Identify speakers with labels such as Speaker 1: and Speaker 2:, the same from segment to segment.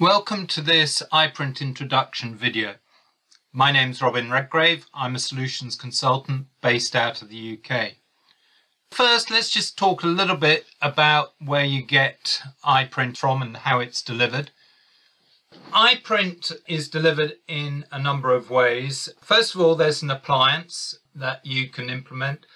Speaker 1: Welcome to this iPrint introduction video. My name's Robin Redgrave. I'm a solutions consultant based out of the UK. First, let's just talk a little bit about where you get iPrint from and how it's delivered. iPrint is delivered in a number of ways. First of all, there's an appliance that you can implement.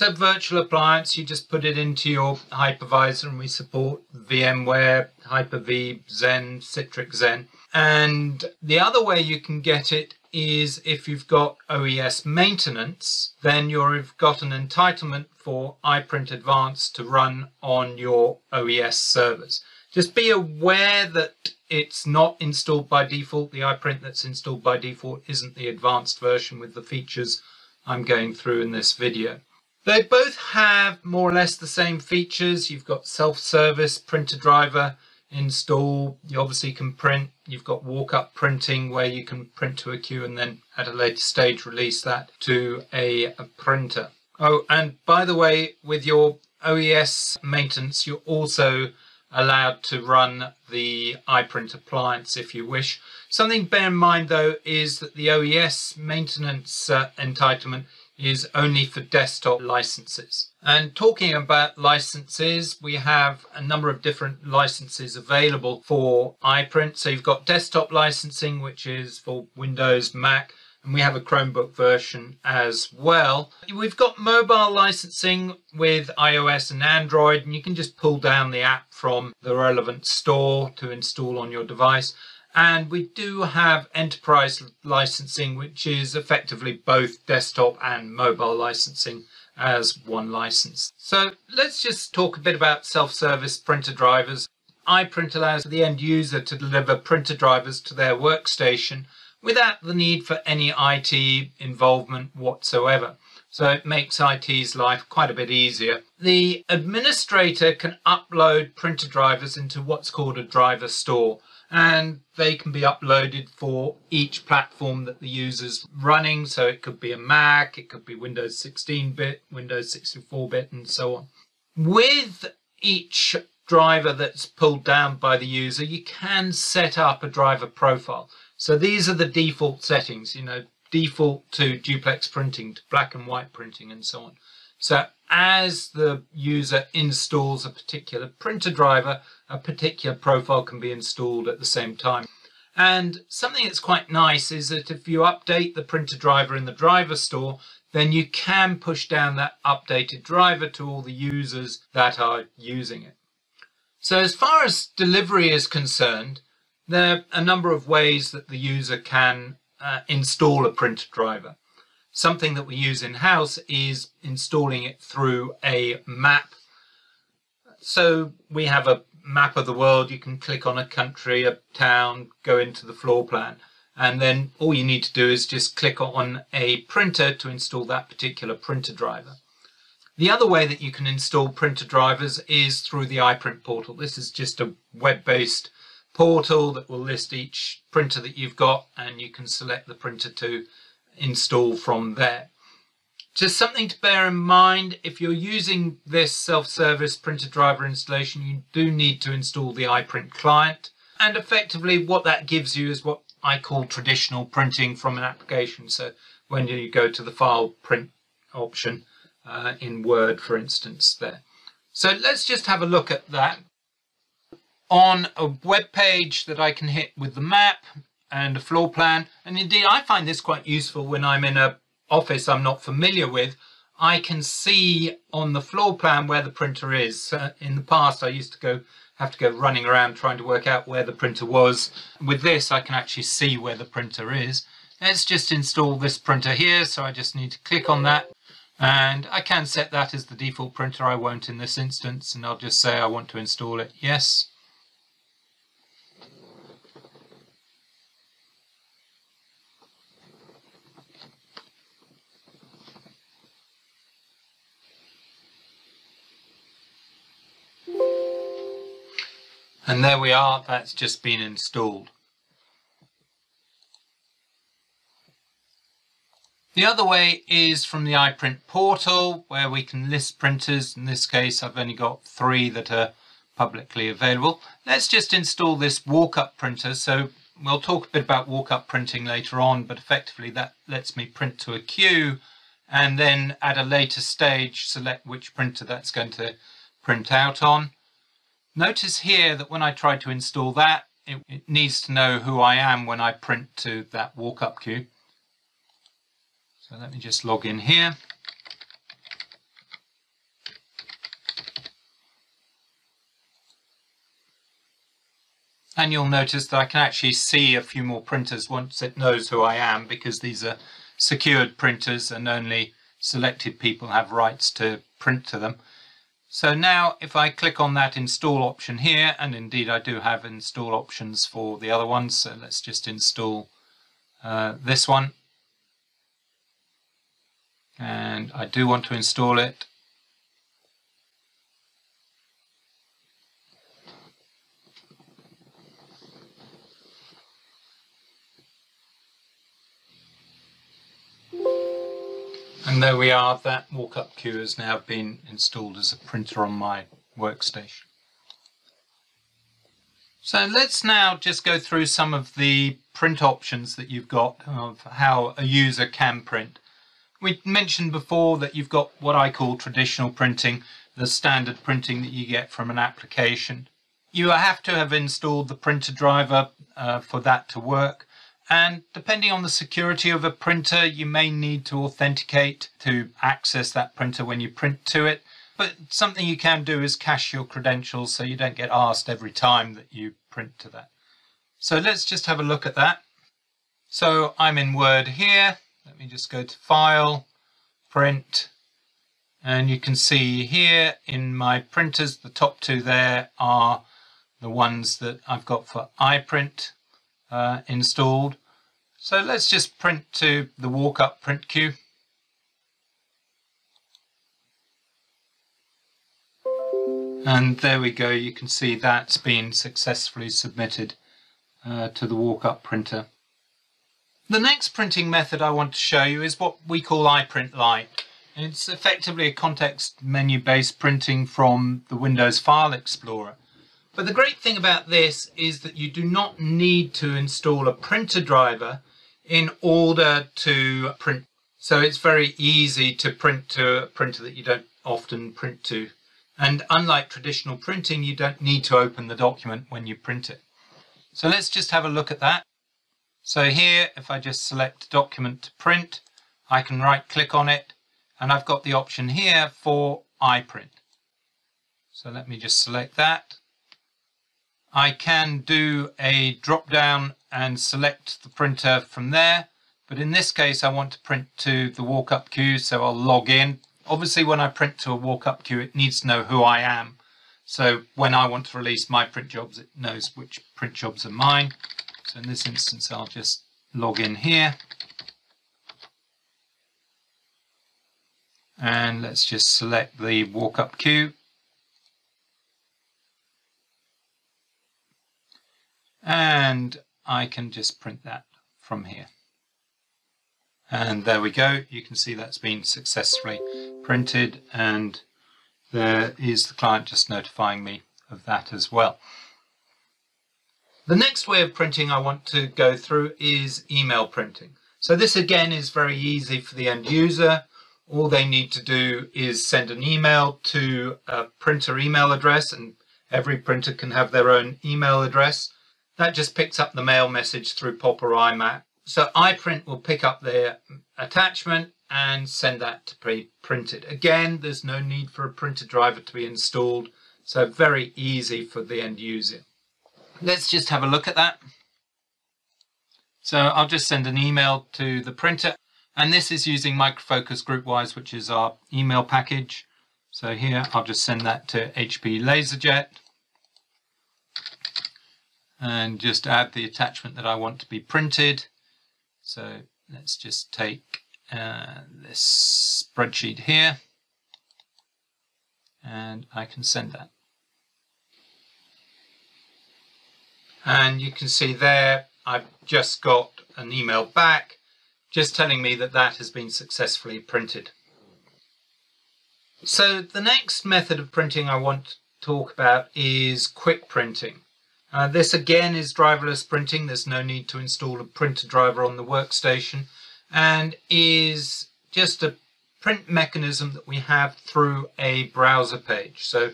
Speaker 1: A virtual appliance. You just put it into your hypervisor and we support VMware, Hyper-V, Xen, Citrix Xen. And the other way you can get it is if you've got OES maintenance, then you've got an entitlement for iPrint Advanced to run on your OES servers. Just be aware that it's not installed by default. The iPrint that's installed by default isn't the advanced version with the features I'm going through in this video. They both have more or less the same features. You've got self-service printer driver install. You obviously can print. You've got walk-up printing where you can print to a queue and then at a later stage release that to a, a printer. Oh, and by the way, with your OES maintenance, you're also allowed to run the iPrint appliance if you wish. Something bear in mind though is that the OES maintenance uh, entitlement is only for desktop licenses. And talking about licenses, we have a number of different licenses available for iPrint. So you've got desktop licensing, which is for Windows, Mac, and we have a Chromebook version as well. We've got mobile licensing with iOS and Android, and you can just pull down the app from the relevant store to install on your device. And we do have enterprise licensing, which is effectively both desktop and mobile licensing as one license. So let's just talk a bit about self-service printer drivers. iPrint allows the end user to deliver printer drivers to their workstation without the need for any IT involvement whatsoever. So it makes IT's life quite a bit easier. The administrator can upload printer drivers into what's called a driver store and they can be uploaded for each platform that the user's running. So it could be a Mac, it could be Windows 16-bit, Windows 64-bit, and so on. With each driver that's pulled down by the user, you can set up a driver profile. So these are the default settings, you know, default to duplex printing, to black and white printing, and so on. So as the user installs a particular printer driver, a particular profile can be installed at the same time. And something that's quite nice is that if you update the printer driver in the driver store, then you can push down that updated driver to all the users that are using it. So as far as delivery is concerned, there are a number of ways that the user can uh, install a printer driver. Something that we use in-house is installing it through a map. So we have a map of the world. You can click on a country, a town, go into the floor plan. And then all you need to do is just click on a printer to install that particular printer driver. The other way that you can install printer drivers is through the iPrint portal. This is just a web-based portal that will list each printer that you've got and you can select the printer to install from there. Just something to bear in mind, if you're using this self-service printer driver installation, you do need to install the iPrint client. And effectively what that gives you is what I call traditional printing from an application. So when you go to the file print option uh, in Word, for instance, there. So let's just have a look at that. On a web page that I can hit with the map, and a floor plan. And indeed, I find this quite useful when I'm in a office I'm not familiar with. I can see on the floor plan where the printer is. Uh, in the past, I used to go have to go running around trying to work out where the printer was. With this, I can actually see where the printer is. Let's just install this printer here. So I just need to click on that. And I can set that as the default printer. I won't in this instance. And I'll just say I want to install it. Yes. And there we are, that's just been installed. The other way is from the iPrint portal where we can list printers. In this case, I've only got three that are publicly available. Let's just install this walk-up printer. So we'll talk a bit about walk-up printing later on, but effectively that lets me print to a queue and then at a later stage select which printer that's going to print out on. Notice here that when I try to install that, it, it needs to know who I am when I print to that walk-up queue. So let me just log in here. And you'll notice that I can actually see a few more printers once it knows who I am because these are secured printers and only selected people have rights to print to them. So now if I click on that install option here, and indeed I do have install options for the other ones, so let's just install uh, this one. And I do want to install it And there we are, that walk-up queue has now been installed as a printer on my workstation. So let's now just go through some of the print options that you've got of how a user can print. We mentioned before that you've got what I call traditional printing, the standard printing that you get from an application. You have to have installed the printer driver uh, for that to work. And depending on the security of a printer, you may need to authenticate to access that printer when you print to it. But something you can do is cache your credentials so you don't get asked every time that you print to that. So let's just have a look at that. So I'm in Word here. Let me just go to File, Print, and you can see here in my printers, the top two there are the ones that I've got for iPrint uh, installed. So let's just print to the walk-up print queue. And there we go, you can see that's been successfully submitted uh, to the walk-up printer. The next printing method I want to show you is what we call iPrint Lite. It's effectively a context menu based printing from the Windows File Explorer. But the great thing about this is that you do not need to install a printer driver in order to print. So it's very easy to print to a printer that you don't often print to. And unlike traditional printing, you don't need to open the document when you print it. So let's just have a look at that. So here, if I just select document to print, I can right click on it and I've got the option here for iPrint. So let me just select that I can do a drop down and select the printer from there. But in this case, I want to print to the walk-up queue, so I'll log in. Obviously, when I print to a walk-up queue, it needs to know who I am. So when I want to release my print jobs, it knows which print jobs are mine. So in this instance, I'll just log in here. And let's just select the walk-up queue. And I can just print that from here. And there we go. You can see that's been successfully printed and there is the client just notifying me of that as well. The next way of printing I want to go through is email printing. So this again is very easy for the end user. All they need to do is send an email to a printer email address and every printer can have their own email address that just picks up the mail message through POP or IMAP. So iPrint will pick up their attachment and send that to be printed. Again, there's no need for a printer driver to be installed, so very easy for the end user. Let's just have a look at that. So I'll just send an email to the printer, and this is using Microfocus GroupWise, which is our email package. So here I'll just send that to HP LaserJet and just add the attachment that I want to be printed. So let's just take uh, this spreadsheet here and I can send that. And you can see there I've just got an email back just telling me that that has been successfully printed. So the next method of printing I want to talk about is quick printing. Uh, this again is driverless printing. There's no need to install a printer driver on the workstation and is just a print mechanism that we have through a browser page. So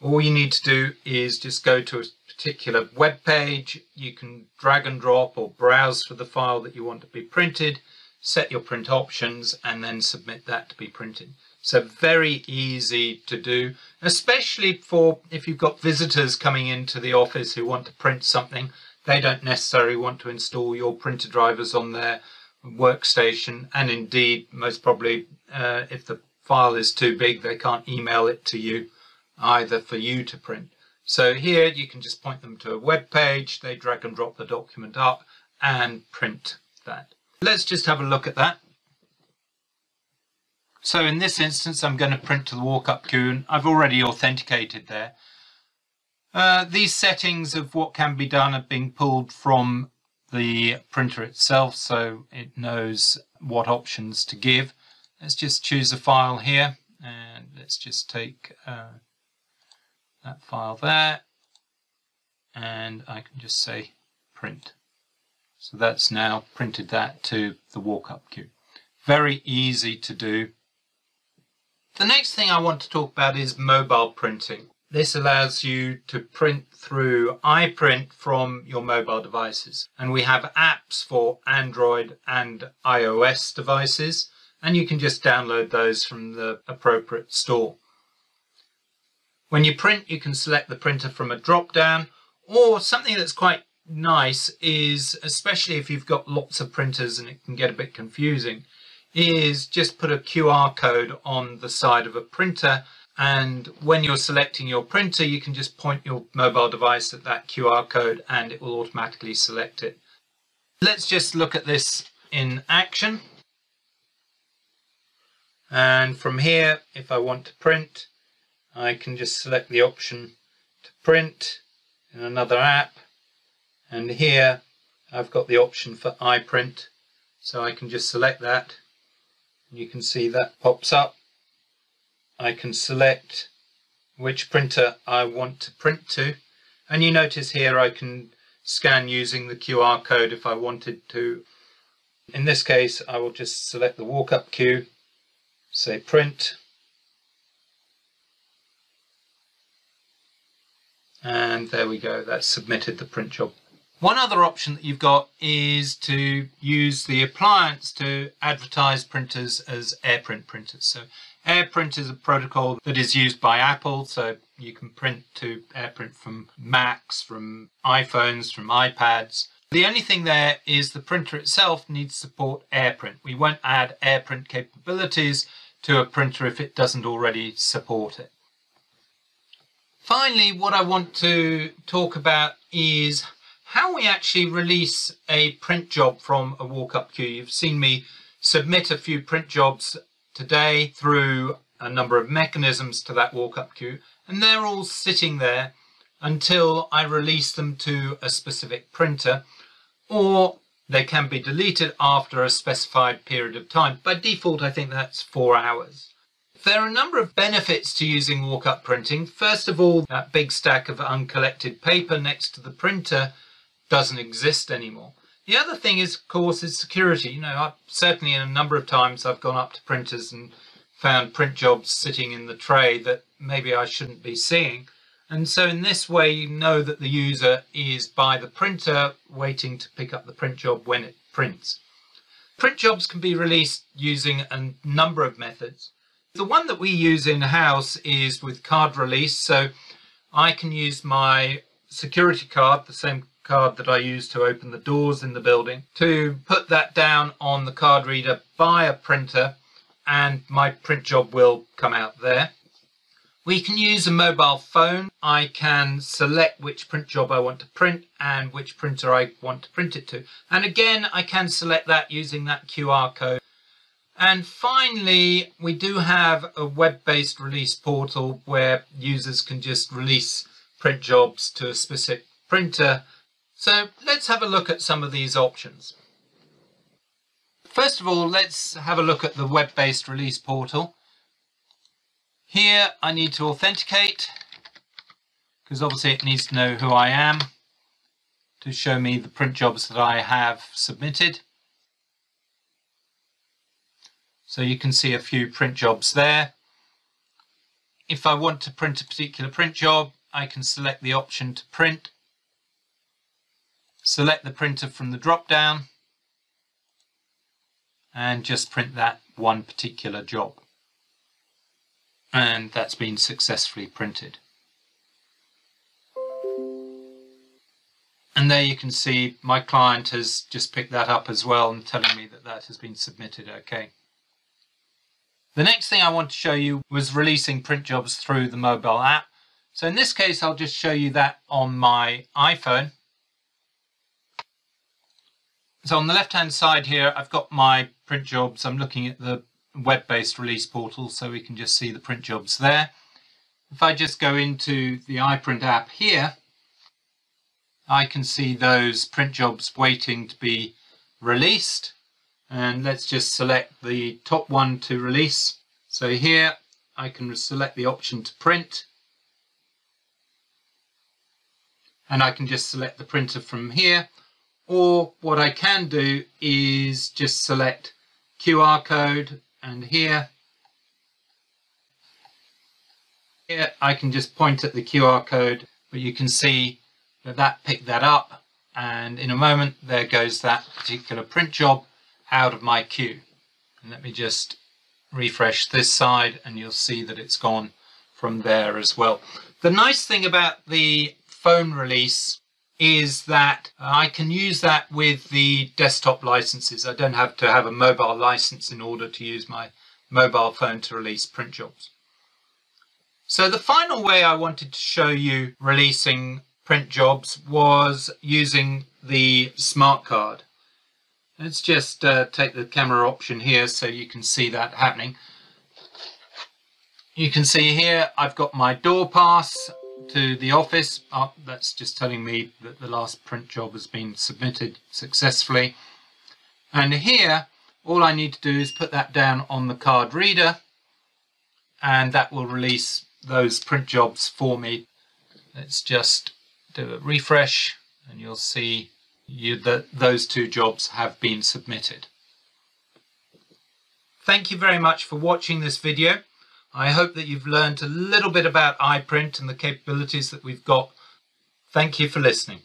Speaker 1: all you need to do is just go to a particular web page. You can drag and drop or browse for the file that you want to be printed, set your print options, and then submit that to be printed. So very easy to do, especially for if you've got visitors coming into the office who want to print something. They don't necessarily want to install your printer drivers on their workstation. And indeed, most probably, uh, if the file is too big, they can't email it to you either for you to print. So here you can just point them to a web page, they drag and drop the document up and print that. Let's just have a look at that. So in this instance, I'm going to print to the walk-up queue and I've already authenticated there. Uh, these settings of what can be done are being pulled from the printer itself, so it knows what options to give. Let's just choose a file here and let's just take uh, that file there and I can just say print. So that's now printed that to the walk-up queue. Very easy to do the next thing I want to talk about is mobile printing. This allows you to print through iPrint from your mobile devices. And we have apps for Android and iOS devices, and you can just download those from the appropriate store. When you print, you can select the printer from a drop down, or something that's quite nice is, especially if you've got lots of printers and it can get a bit confusing, is just put a QR code on the side of a printer and when you're selecting your printer you can just point your mobile device at that QR code and it will automatically select it. Let's just look at this in action. And from here if I want to print I can just select the option to print in another app. And here I've got the option for iPrint. So I can just select that you can see that pops up. I can select which printer I want to print to and you notice here I can scan using the QR code if I wanted to. In this case I will just select the walk-up queue, say print and there we go that's submitted the print job. One other option that you've got is to use the appliance to advertise printers as AirPrint printers. So AirPrint is a protocol that is used by Apple, so you can print to AirPrint from Macs, from iPhones, from iPads. The only thing there is the printer itself needs support AirPrint. We won't add AirPrint capabilities to a printer if it doesn't already support it. Finally, what I want to talk about is how we actually release a print job from a walk-up queue. You've seen me submit a few print jobs today through a number of mechanisms to that walk-up queue, and they're all sitting there until I release them to a specific printer, or they can be deleted after a specified period of time. By default, I think that's four hours. There are a number of benefits to using walk-up printing. First of all, that big stack of uncollected paper next to the printer doesn't exist anymore. The other thing is, of course, is security. You know, I, certainly in a number of times I've gone up to printers and found print jobs sitting in the tray that maybe I shouldn't be seeing. And so in this way, you know that the user is by the printer waiting to pick up the print job when it prints. Print jobs can be released using a number of methods. The one that we use in-house is with card release. So I can use my security card, the same card that I use to open the doors in the building, to put that down on the card reader by a printer and my print job will come out there. We can use a mobile phone. I can select which print job I want to print and which printer I want to print it to. And again, I can select that using that QR code. And finally, we do have a web-based release portal where users can just release print jobs to a specific printer so let's have a look at some of these options. First of all, let's have a look at the web-based release portal. Here I need to authenticate because obviously it needs to know who I am to show me the print jobs that I have submitted. So you can see a few print jobs there. If I want to print a particular print job, I can select the option to print, select the printer from the drop down, and just print that one particular job. And that's been successfully printed. And there you can see my client has just picked that up as well and telling me that that has been submitted okay. The next thing I want to show you was releasing print jobs through the mobile app. So in this case, I'll just show you that on my iPhone. So on the left hand side here, I've got my print jobs. I'm looking at the web-based release portal so we can just see the print jobs there. If I just go into the iPrint app here, I can see those print jobs waiting to be released. And let's just select the top one to release. So here I can select the option to print. And I can just select the printer from here. Or what I can do is just select QR code and here here I can just point at the QR code but you can see that that picked that up and in a moment there goes that particular print job out of my queue. And let me just refresh this side and you'll see that it's gone from there as well. The nice thing about the phone release is that I can use that with the desktop licenses. I don't have to have a mobile license in order to use my mobile phone to release print jobs. So the final way I wanted to show you releasing print jobs was using the smart card. Let's just uh, take the camera option here so you can see that happening. You can see here I've got my door pass to the office. Oh, that's just telling me that the last print job has been submitted successfully. And here all I need to do is put that down on the card reader and that will release those print jobs for me. Let's just do a refresh and you'll see you, that those two jobs have been submitted. Thank you very much for watching this video. I hope that you've learned a little bit about iPrint and the capabilities that we've got. Thank you for listening.